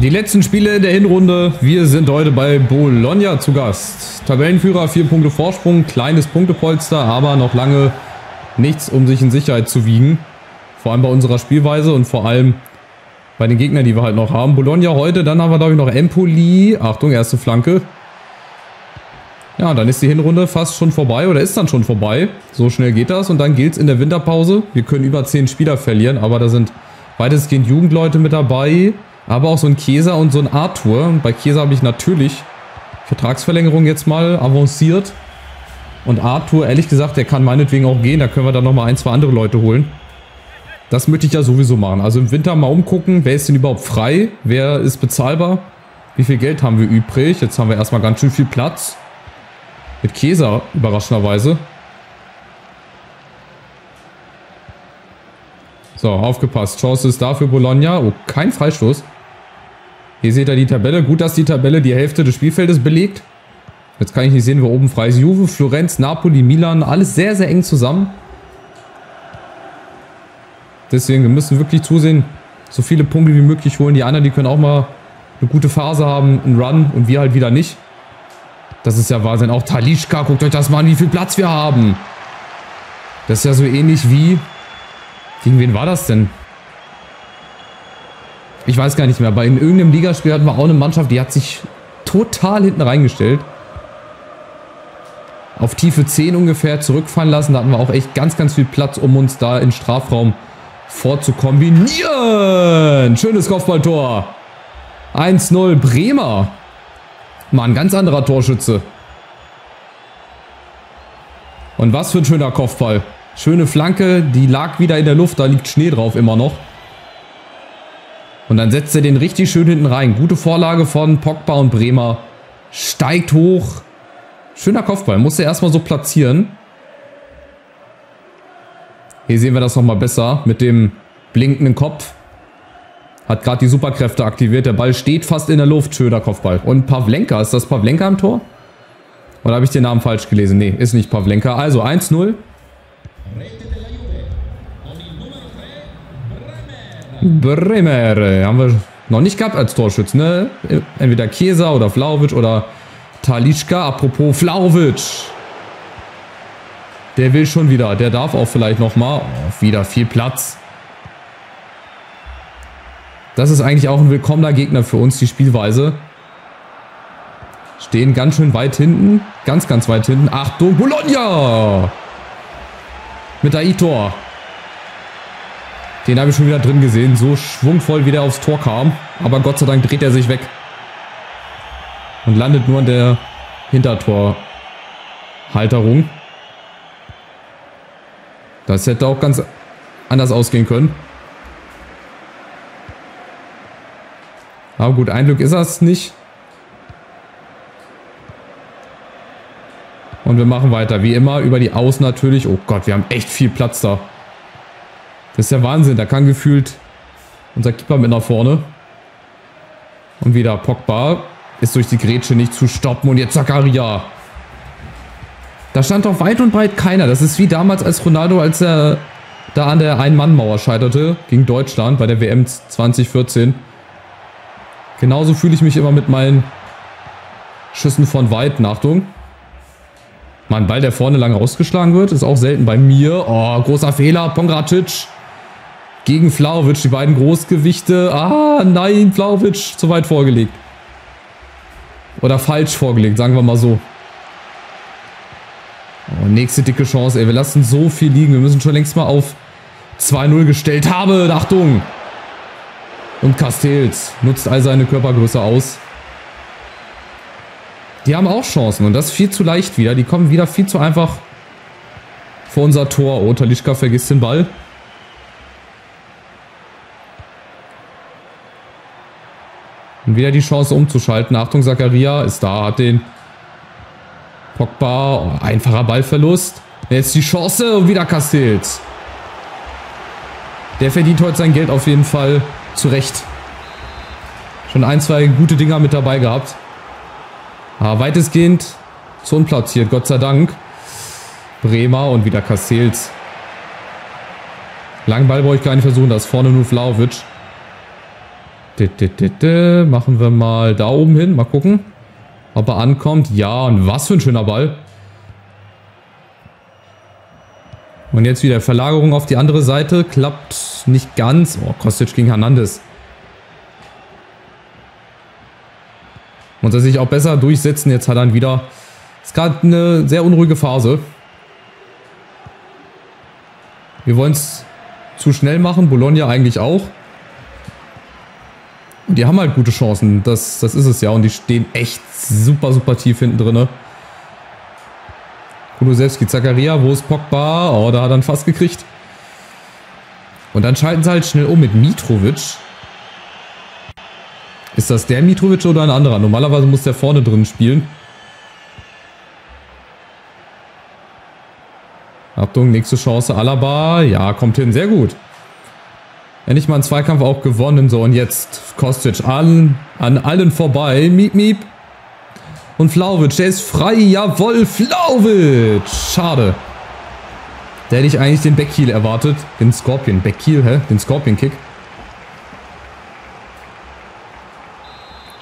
Die letzten Spiele der Hinrunde. Wir sind heute bei Bologna zu Gast. Tabellenführer, vier Punkte Vorsprung, kleines Punktepolster, aber noch lange nichts, um sich in Sicherheit zu wiegen. Vor allem bei unserer Spielweise und vor allem bei den Gegnern, die wir halt noch haben. Bologna heute, dann haben wir glaube ich noch Empoli. Achtung, erste Flanke. Ja, dann ist die Hinrunde fast schon vorbei oder ist dann schon vorbei. So schnell geht das und dann gilt es in der Winterpause. Wir können über zehn Spieler verlieren, aber da sind weitestgehend Jugendleute mit dabei. Aber auch so ein Käser und so ein Arthur. Bei Käser habe ich natürlich Vertragsverlängerung jetzt mal avanciert. Und Arthur, ehrlich gesagt, der kann meinetwegen auch gehen. Da können wir dann nochmal ein, zwei andere Leute holen. Das möchte ich ja sowieso machen. Also im Winter mal umgucken, wer ist denn überhaupt frei? Wer ist bezahlbar? Wie viel Geld haben wir übrig? Jetzt haben wir erstmal ganz schön viel Platz. Mit Käser, überraschenderweise. So, aufgepasst. Chance ist da für Bologna. Oh, kein Freistoß. Hier seht ihr die Tabelle. Gut, dass die Tabelle die Hälfte des Spielfeldes belegt. Jetzt kann ich nicht sehen, wo oben frei ist. Juve, Florenz, Napoli, Milan. Alles sehr, sehr eng zusammen. Deswegen, wir müssen wirklich zusehen, so viele Punkte wie möglich holen. Die anderen, die können auch mal eine gute Phase haben, einen Run und wir halt wieder nicht. Das ist ja Wahnsinn. Auch Talischka, guckt euch das mal an, wie viel Platz wir haben. Das ist ja so ähnlich wie... Gegen wen war das denn? Ich weiß gar nicht mehr, aber in irgendeinem Ligaspiel hatten wir auch eine Mannschaft, die hat sich total hinten reingestellt. Auf Tiefe 10 ungefähr zurückfallen lassen. Da hatten wir auch echt ganz, ganz viel Platz, um uns da in Strafraum vorzukombinieren. Schönes Kopfballtor. 1-0 Bremer. Mal ein ganz anderer Torschütze. Und was für ein schöner Kopfball. Schöne Flanke, die lag wieder in der Luft, da liegt Schnee drauf immer noch. Und dann setzt er den richtig schön hinten rein. Gute Vorlage von Pogba und Bremer. Steigt hoch. Schöner Kopfball, musste erstmal so platzieren. Hier sehen wir das nochmal besser mit dem blinkenden Kopf. Hat gerade die Superkräfte aktiviert. Der Ball steht fast in der Luft. Schöner Kopfball. Und Pavlenka. Ist das Pavlenka im Tor? Oder habe ich den Namen falsch gelesen? Nee, ist nicht Pavlenka. Also 1-0. Bremer. Haben wir noch nicht gehabt als Torschützen, ne? Entweder Chiesa oder Flauwitsch oder Talischka. Apropos Flauwitsch. Der will schon wieder. Der darf auch vielleicht nochmal. Oh, wieder viel Platz. Das ist eigentlich auch ein willkommener Gegner für uns, die Spielweise. Stehen ganz schön weit hinten. Ganz, ganz weit hinten. Achtung, Bologna! Mit Aitor. Den habe ich schon wieder drin gesehen. So schwungvoll, wie der aufs Tor kam. Aber Gott sei Dank dreht er sich weg. Und landet nur an der Hintertorhalterung. Das hätte auch ganz anders ausgehen können. Aber gut, ein Glück ist das nicht. Und wir machen weiter. Wie immer über die Außen natürlich. Oh Gott, wir haben echt viel Platz da. Das ist ja Wahnsinn. Da kann gefühlt unser Keeper mit nach vorne. Und wieder Pogba. Ist durch die Grätsche nicht zu stoppen. Und jetzt Zakaria. Da stand doch weit und breit keiner. Das ist wie damals als Ronaldo, als er da an der Ein-Mann-Mauer scheiterte gegen Deutschland bei der WM 2014. Genauso fühle ich mich immer mit meinen Schüssen von Weiten. Achtung. Mal ein Ball, der vorne lang rausgeschlagen wird. Ist auch selten bei mir. Oh, großer Fehler. Pongracic. Gegen Flauwitsch. Die beiden Großgewichte. Ah, nein. Flauwitsch. Zu weit vorgelegt. Oder falsch vorgelegt, sagen wir mal so. Oh, nächste dicke Chance. Ey, wir lassen so viel liegen. Wir müssen schon längst mal auf 2-0 gestellt haben. Achtung. Und Castells nutzt all seine Körpergröße aus. Die haben auch Chancen und das viel zu leicht wieder. Die kommen wieder viel zu einfach vor unser Tor. Oh, Talischka vergisst den Ball. Und wieder die Chance umzuschalten. Achtung, Zakaria ist da, hat den Pogba. Oh, einfacher Ballverlust. Jetzt die Chance und wieder Castells. Der verdient heute sein Geld auf jeden Fall zu Recht. Schon ein, zwei gute Dinger mit dabei gehabt. Aber weitestgehend zu unplatziert, Gott sei Dank. Bremer und wieder Castells. Langen Ball brauche ich gar nicht versuchen, da ist vorne nur Vlaovic. Machen wir mal da oben hin. Mal gucken, ob er ankommt. Ja, und was für ein schöner Ball. Und jetzt wieder Verlagerung auf die andere Seite. Klappt nicht ganz. Oh, Kostic gegen Hernandez. Muss er sich auch besser durchsetzen. Jetzt hat er wieder... Es gab eine sehr unruhige Phase. Wir wollen es zu schnell machen. Bologna eigentlich auch. Und die haben halt gute Chancen. Das, das ist es ja. Und die stehen echt super, super tief hinten drin. Kulusewski, Zakaria, wo ist Pogba? Oh, da hat er ihn fast gekriegt. Und dann schalten sie halt schnell um mit Mitrovic. Ist das der Mitrovic oder ein anderer? Normalerweise muss der vorne drin spielen. Achtung, nächste Chance. Alaba. Ja, kommt hin. Sehr gut. Endlich mal einen Zweikampf auch gewonnen. So, und jetzt Kostic an, an allen vorbei. Miep, miep. Und Flauwitsch, der ist frei. Jawohl, Flauwitsch. Schade. Da hätte ich eigentlich den Backheel erwartet. Den Scorpion. Backheel, hä? Den Scorpion-Kick.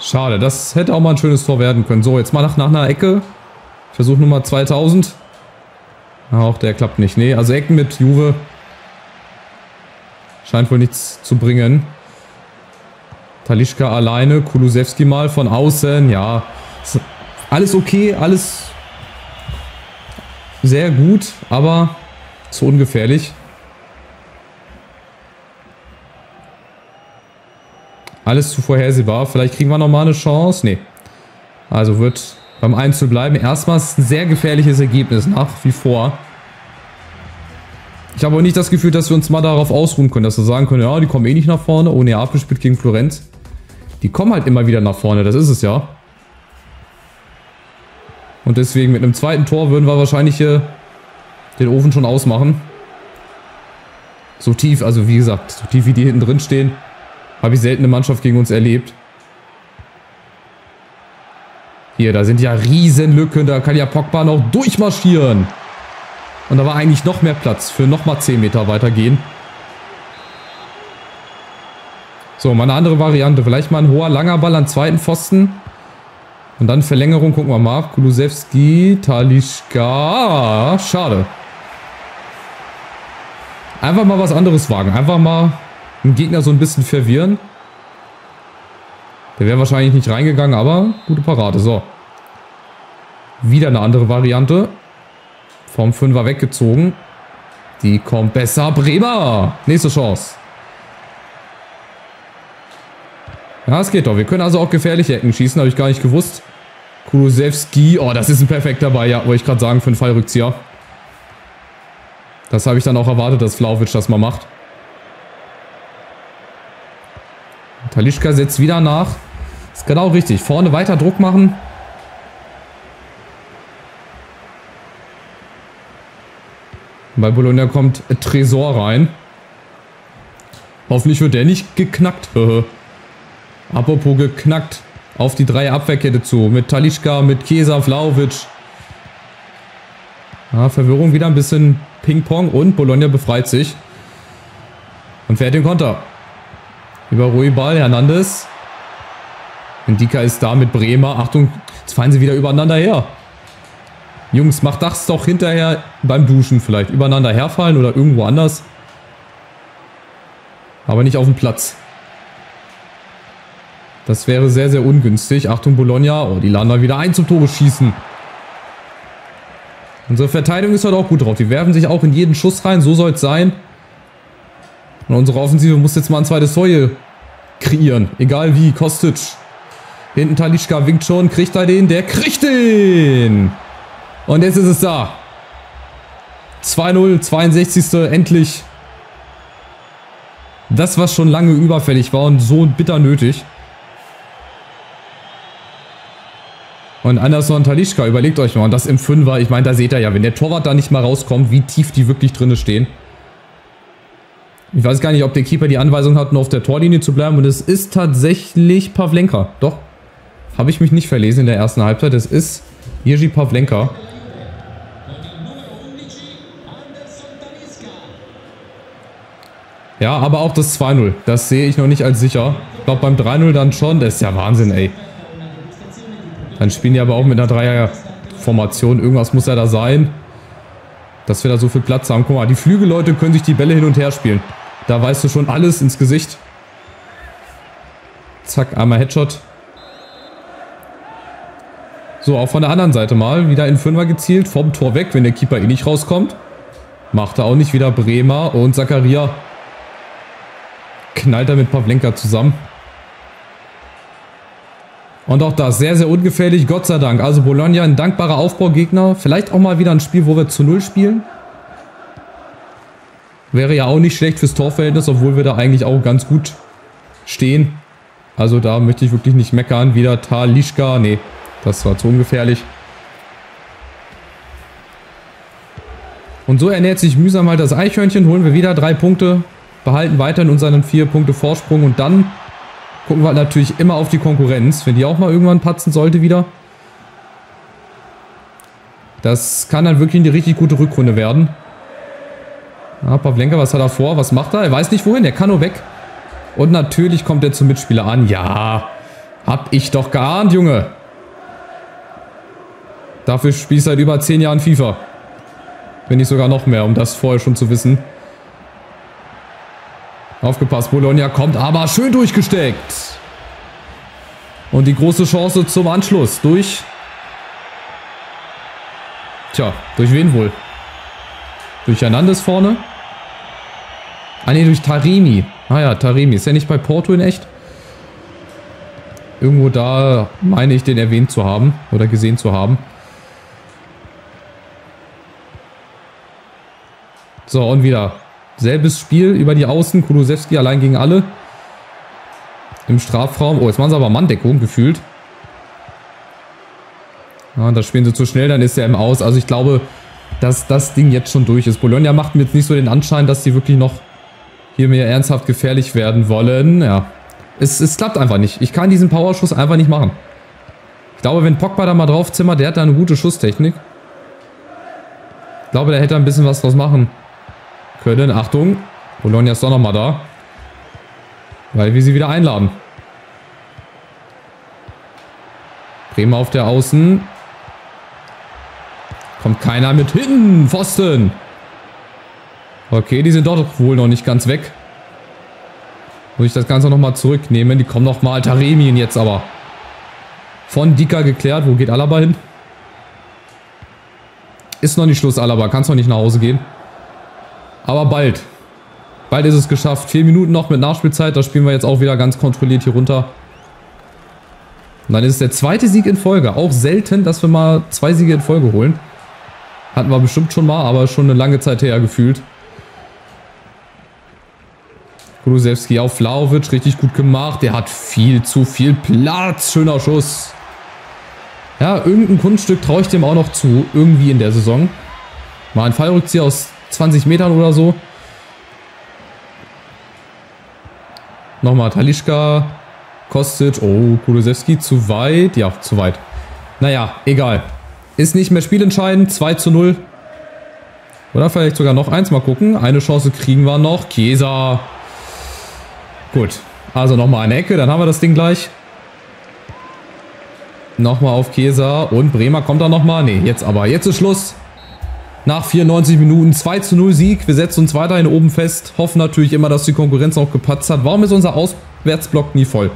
Schade, das hätte auch mal ein schönes Tor werden können. So, jetzt mal nach, nach einer Ecke. Versuch Nummer 2000. Auch der klappt nicht. Nee, also Ecken mit Juve scheint wohl nichts zu bringen. Talischka alleine, Kulusewski mal von außen. Ja, alles okay, alles sehr gut, aber zu ungefährlich. Alles zu vorhersehbar. Vielleicht kriegen wir nochmal eine Chance. Nee. Also wird beim 1 zu bleiben. Erstmals ein sehr gefährliches Ergebnis, nach wie vor. Ich habe auch nicht das Gefühl, dass wir uns mal darauf ausruhen können, dass wir sagen können, ja, die kommen eh nicht nach vorne. Oh, Neapel spielt gegen Florenz. Die kommen halt immer wieder nach vorne, das ist es ja. Und deswegen mit einem zweiten Tor würden wir wahrscheinlich hier den Ofen schon ausmachen. So tief, also wie gesagt, so tief wie die hinten drin stehen, habe ich selten eine Mannschaft gegen uns erlebt. Hier, da sind ja Riesenlücken, da kann ja Pogba noch durchmarschieren. Und da war eigentlich noch mehr Platz für nochmal 10 Meter weitergehen. So, mal eine andere Variante. Vielleicht mal ein hoher, langer Ball an zweiten Pfosten. Und dann Verlängerung, gucken wir mal. Kulusewski, Talischka. Schade. Einfach mal was anderes wagen. Einfach mal den Gegner so ein bisschen verwirren. Der wäre wahrscheinlich nicht reingegangen, aber gute Parade. So. Wieder eine andere Variante. Vom Fünfer weggezogen. Die kommt besser. Bremer. Nächste Chance. Ja, es geht doch. Wir können also auch gefährliche Ecken schießen. Habe ich gar nicht gewusst. Kulusewski. Oh, das ist ein perfekter Ball. Ja, wollte ich gerade sagen, für einen Fallrückzieher. Das habe ich dann auch erwartet, dass Flauwitsch das mal macht. Talischka setzt wieder nach. Ist genau richtig. Vorne weiter Druck machen. Bei Bologna kommt Tresor rein. Hoffentlich wird der nicht geknackt. Apropos geknackt. Auf die drei Abwehrkette zu. Mit Talischka, mit Kesa, Vlaovic. Ja, Verwirrung wieder ein bisschen Ping-Pong und Bologna befreit sich. Und fährt den Konter. Über Ruibal, Hernandez. Indika ist da mit Bremer. Achtung, jetzt fallen sie wieder übereinander her. Jungs, macht das doch hinterher beim Duschen vielleicht. Übereinander herfallen oder irgendwo anders. Aber nicht auf dem Platz. Das wäre sehr, sehr ungünstig. Achtung, Bologna. Oh, die laden mal wieder ein zum Tore schießen. Unsere Verteidigung ist heute auch gut drauf. Die werfen sich auch in jeden Schuss rein. So soll es sein. Und unsere Offensive muss jetzt mal ein zweites Tor kreieren. Egal wie. Kostic. Hinten Talischka winkt schon. Kriegt er den? Der kriegt den! Und jetzt ist es da. 2-0, 62. Endlich. Das, was schon lange überfällig war und so bitter nötig. Und Anderson Talischka, überlegt euch mal, und das im Fünfer, ich meine, da seht ihr ja, wenn der Torwart da nicht mal rauskommt, wie tief die wirklich drinne stehen. Ich weiß gar nicht, ob der Keeper die Anweisung hat, nur auf der Torlinie zu bleiben. Und es ist tatsächlich Pavlenka. Doch. Habe ich mich nicht verlesen in der ersten Halbzeit. Es ist Jerzy Pavlenka. Ja, aber auch das 2-0. Das sehe ich noch nicht als sicher. glaube beim 3-0 dann schon. Das ist ja Wahnsinn, ey. Dann spielen die aber auch mit einer Dreierformation. Irgendwas muss ja da sein. Dass wir da so viel Platz haben. Guck mal, die Flügelleute können sich die Bälle hin und her spielen. Da weißt du schon alles ins Gesicht. Zack, einmal Headshot. So, auch von der anderen Seite mal. Wieder in Fünfer gezielt. Vom Tor weg, wenn der Keeper eh nicht rauskommt. Macht er auch nicht wieder Bremer und Zakaria. Knallt er mit Pavlenka zusammen. Und auch das sehr, sehr ungefährlich, Gott sei Dank. Also Bologna ein dankbarer Aufbaugegner. Vielleicht auch mal wieder ein Spiel, wo wir zu Null spielen. Wäre ja auch nicht schlecht fürs Torverhältnis, obwohl wir da eigentlich auch ganz gut stehen. Also da möchte ich wirklich nicht meckern. Wieder Talischka. Nee, das war zu ungefährlich. Und so ernährt sich mühsam halt das Eichhörnchen. Holen wir wieder drei Punkte. Behalten weiterhin unseren vier Punkte Vorsprung. Und dann gucken wir halt natürlich immer auf die Konkurrenz. Wenn die auch mal irgendwann patzen sollte wieder. Das kann dann wirklich eine richtig gute Rückrunde werden. Ja, Pavlenka, was hat er vor? Was macht er? Er weiß nicht wohin. Er kann nur weg. Und natürlich kommt er zum Mitspieler an. Ja, hab ich doch geahnt, Junge. Dafür spiele ich seit über 10 Jahren FIFA. Wenn nicht sogar noch mehr, um das vorher schon zu wissen. Aufgepasst, Bologna kommt aber schön durchgesteckt. Und die große Chance zum Anschluss durch... Tja, durch wen wohl? Durch Hernandez vorne? Ah ne, durch Taremi. Ah ja, Taremi. Ist er nicht bei Porto in echt? Irgendwo da meine ich den erwähnt zu haben oder gesehen zu haben. So, und wieder selbes Spiel über die Außen. Kulusewski allein gegen alle. Im Strafraum. Oh, jetzt machen sie aber Manndeckung gefühlt. Ja, da spielen sie zu schnell, dann ist er im Aus. Also ich glaube, dass das Ding jetzt schon durch ist. Bologna macht mir jetzt nicht so den Anschein, dass sie wirklich noch hier mir ernsthaft gefährlich werden wollen. Ja, es, es klappt einfach nicht. Ich kann diesen Powerschuss einfach nicht machen. Ich glaube, wenn Pogba da mal drauf zimmert, der hat da eine gute Schusstechnik. Ich glaube, der hätte ein bisschen was draus machen können. Achtung, Bologna ist doch nochmal da. Weil wir sie wieder einladen. Bremer auf der Außen. Kommt keiner mit hin. Pfosten. Okay, die sind doch wohl noch nicht ganz weg. Muss ich das Ganze nochmal zurücknehmen. Die kommen nochmal. Taremien jetzt aber. Von Dika geklärt. Wo geht Alaba hin? Ist noch nicht Schluss, Alaba. Kannst noch nicht nach Hause gehen. Aber bald. Bald ist es geschafft. Vier Minuten noch mit Nachspielzeit. Das spielen wir jetzt auch wieder ganz kontrolliert hier runter. Und dann ist es der zweite Sieg in Folge. Auch selten, dass wir mal zwei Siege in Folge holen. Hatten wir bestimmt schon mal, aber schon eine lange Zeit her gefühlt. Kulusewski auf Vlaovic, richtig gut gemacht. Der hat viel zu viel Platz. Schöner Schuss. Ja, irgendein Kunststück traue ich dem auch noch zu. Irgendwie in der Saison. Mal ein Fallrückzieher aus 20 Metern oder so. Nochmal Talischka. Kostic. Oh, Kulusewski zu weit. Ja, zu weit. Naja, egal. Ist nicht mehr spielentscheidend. 2 zu 0. Oder vielleicht sogar noch eins. Mal gucken. Eine Chance kriegen wir noch. Chiesa. Gut. Also nochmal eine Ecke, dann haben wir das Ding gleich. Nochmal auf Chiesa und Bremer kommt da nochmal. Ne, jetzt aber. Jetzt ist Schluss. Nach 94 Minuten 2 zu 0 Sieg. Wir setzen uns weiterhin oben fest. Hoffen natürlich immer, dass die Konkurrenz auch gepatzt hat. Warum ist unser Auswärtsblock nie voll?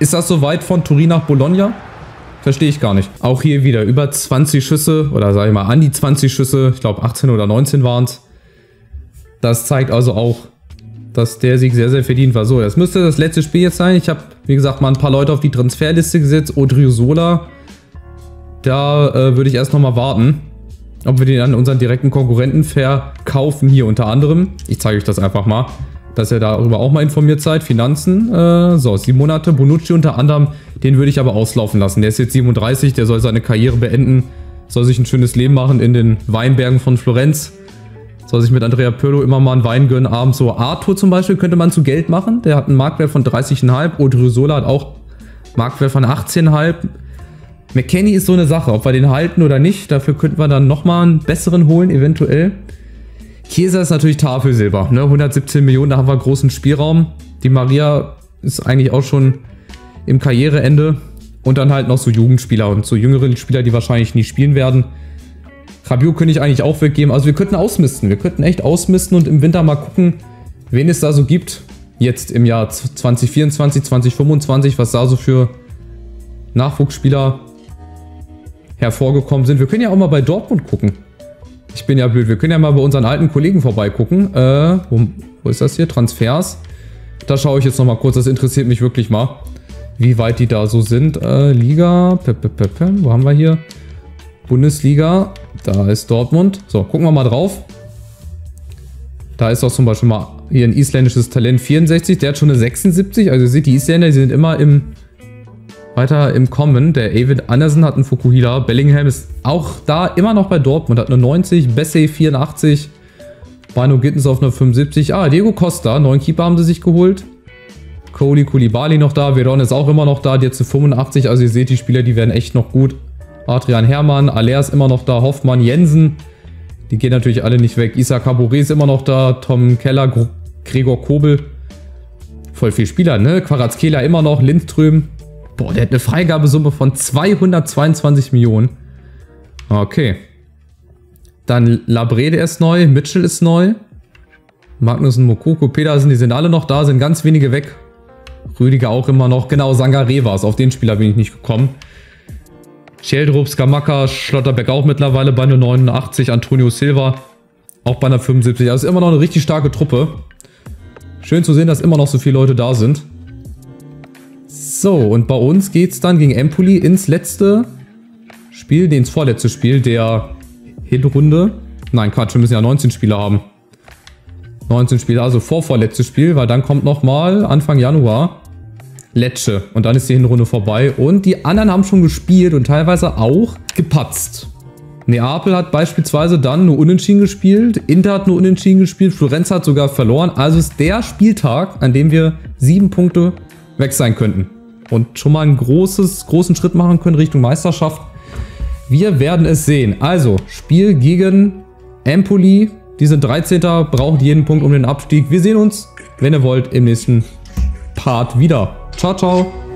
Ist das so weit von Turin nach Bologna? Verstehe ich gar nicht. Auch hier wieder über 20 Schüsse oder sage ich mal an die 20 Schüsse. Ich glaube 18 oder 19 waren es. Das zeigt also auch, dass der Sieg sehr, sehr verdient war. So, das müsste das letzte Spiel jetzt sein. Ich habe, wie gesagt, mal ein paar Leute auf die Transferliste gesetzt. Odriozola. Da äh, würde ich erst nochmal warten, ob wir den an unseren direkten Konkurrenten verkaufen. Hier unter anderem. Ich zeige euch das einfach mal, dass ihr darüber auch mal informiert seid. Finanzen. Äh, so, sieben Monate. Bonucci unter anderem. Den würde ich aber auslaufen lassen. Der ist jetzt 37. Der soll seine Karriere beenden. Soll sich ein schönes Leben machen in den Weinbergen von Florenz. Soll sich mit Andrea Pirlo immer mal einen Wein gönnen, abends so. Arthur zum Beispiel könnte man zu Geld machen. Der hat einen Marktwert von 30,5. Odriozola hat auch Marktwert von 18,5. McKenny ist so eine Sache, ob wir den halten oder nicht. Dafür könnten wir dann nochmal einen besseren holen, eventuell. Chiesa ist natürlich Tafelsilber. Ne? 117 Millionen, da haben wir großen Spielraum. Die Maria ist eigentlich auch schon im Karriereende. Und dann halt noch so Jugendspieler und so jüngere Spieler, die wahrscheinlich nie spielen werden. Rabiot könnte ich eigentlich auch weggeben. Also wir könnten ausmisten. Wir könnten echt ausmisten und im Winter mal gucken, wen es da so gibt. Jetzt im Jahr 2024, 2025, was da so für Nachwuchsspieler hervorgekommen sind. Wir können ja auch mal bei Dortmund gucken. Ich bin ja blöd. Wir können ja mal bei unseren alten Kollegen vorbeigucken. Äh, wo, wo ist das hier? Transfers. Da schaue ich jetzt nochmal kurz. Das interessiert mich wirklich mal, wie weit die da so sind. Äh, Liga. Wo haben wir hier? Bundesliga. Da ist Dortmund. So, gucken wir mal drauf. Da ist auch zum Beispiel mal hier ein isländisches Talent 64. Der hat schon eine 76. Also ihr seht, die Isländer, die sind immer im weiter im Kommen. Der David Anderson hat einen Fukuhila. Bellingham ist auch da immer noch bei Dortmund. Hat eine 90. Bessay 84. Bino Gittens auf eine 75. Ah, Diego Costa. Neuen Keeper haben sie sich geholt. Cody Koulibaly noch da. Veron ist auch immer noch da. Die jetzt zu 85. Also ihr seht, die Spieler, die werden echt noch gut. Adrian Hermann. Aller ist immer noch da. Hoffmann, Jensen. Die gehen natürlich alle nicht weg. Isa Kabore ist immer noch da. Tom Keller, Gregor Kobel. Voll viel Spieler, ne? Quarazkela immer noch. Lindström. Boah, der hat eine Freigabesumme von 222 Millionen. Okay. Dann Labrede ist neu, Mitchell ist neu. Magnussen, Mokoko, Pedersen, die sind alle noch da, sind ganz wenige weg. Rüdiger auch immer noch. Genau, Sangare war es. Auf den Spieler bin ich nicht gekommen. Scheldrup, Skamaka, Schlotterbeck auch mittlerweile bei einer 89. Antonio Silva auch bei einer 75. Also ist immer noch eine richtig starke Truppe. Schön zu sehen, dass immer noch so viele Leute da sind. So, und bei uns geht es dann gegen Empoli ins letzte Spiel, nee, ins vorletzte Spiel der Hinrunde. Nein, Quatsch, wir müssen ja 19 Spieler haben. 19 Spieler, also vorvorletztes Spiel, weil dann kommt nochmal Anfang Januar Lecce und dann ist die Hinrunde vorbei und die anderen haben schon gespielt und teilweise auch gepatzt. Neapel hat beispielsweise dann nur Unentschieden gespielt, Inter hat nur Unentschieden gespielt, Florenz hat sogar verloren. Also ist der Spieltag, an dem wir sieben Punkte weg sein könnten und schon mal einen großes, großen Schritt machen können Richtung Meisterschaft. Wir werden es sehen. Also, Spiel gegen Empoli. Die sind 13. brauchen jeden Punkt um den Abstieg. Wir sehen uns, wenn ihr wollt, im nächsten Part wieder. Ciao, ciao.